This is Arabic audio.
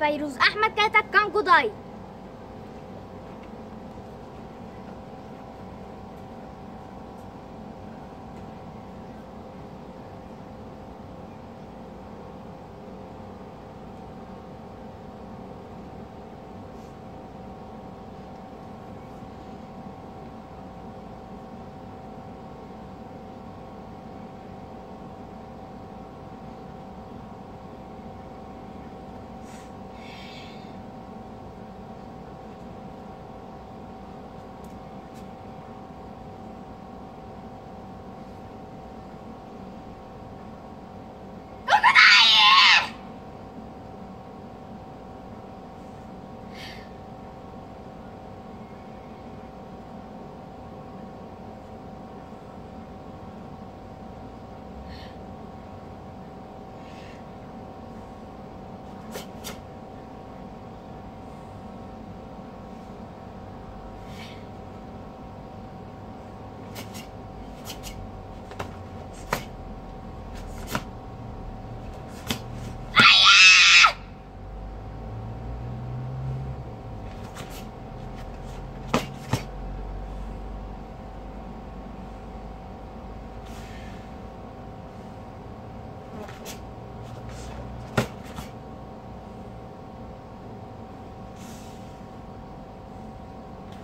فيروز أحمد كاتب كان قضاي.